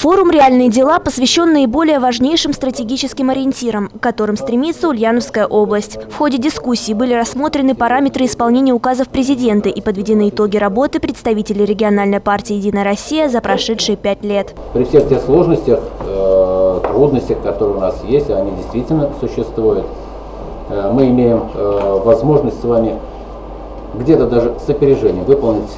Форум «Реальные дела» посвящен наиболее важнейшим стратегическим ориентирам, к которым стремится Ульяновская область. В ходе дискуссии были рассмотрены параметры исполнения указов президента и подведены итоги работы представителей региональной партии «Единая Россия» за прошедшие пять лет. При всех тех сложностях, э, трудностях, которые у нас есть, они действительно существуют, э, мы имеем э, возможность с вами где-то даже с опережением выполнить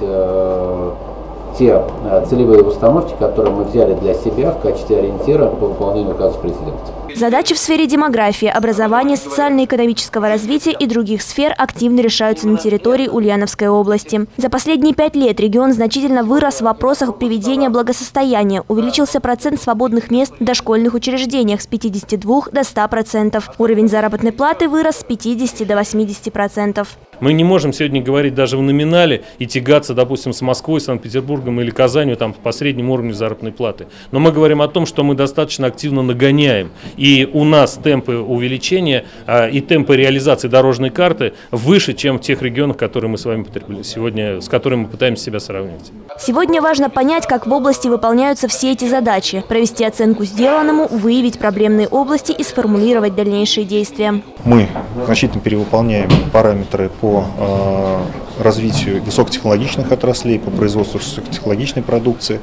те э, целевые установки, которые мы взяли для себя в качестве ориентира по выполнению указов президента. Задачи в сфере демографии, образования, социально-экономического развития и других сфер активно решаются на территории Ульяновской области. За последние пять лет регион значительно вырос в вопросах приведения благосостояния. Увеличился процент свободных мест в дошкольных учреждениях с 52 до 100%. Уровень заработной платы вырос с 50 до 80%. Мы не можем сегодня говорить даже в номинале и тягаться, допустим, с Москвой, Санкт-Петербургом или Казанью там, по среднему уровню заработной платы. Но мы говорим о том, что мы достаточно активно нагоняем. И у нас темпы увеличения а, и темпы реализации дорожной карты выше, чем в тех регионах, которые мы с вами сегодня, с которыми мы пытаемся себя сравнивать. Сегодня важно понять, как в области выполняются все эти задачи, провести оценку сделанному, выявить проблемные области и сформулировать дальнейшие действия. Мы значительно перевыполняем параметры по по развитию высокотехнологичных отраслей, по производству высокотехнологичной продукции.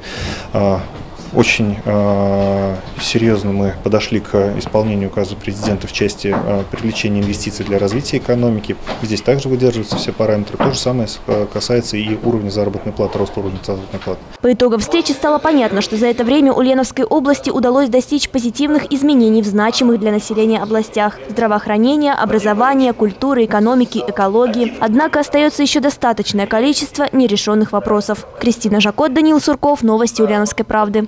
Очень э, серьезно мы подошли к исполнению указа президента в части э, привлечения инвестиций для развития экономики. Здесь также выдерживаются все параметры. То же самое касается и уровня заработной платы, роста уровня заработной платы. По итогам встречи стало понятно, что за это время Ульяновской области удалось достичь позитивных изменений в значимых для населения областях – здравоохранения, образования, культуры, экономики, экологии. Однако остается еще достаточное количество нерешенных вопросов. Кристина Жакот, Данил Сурков, Новости Ульяновской правды.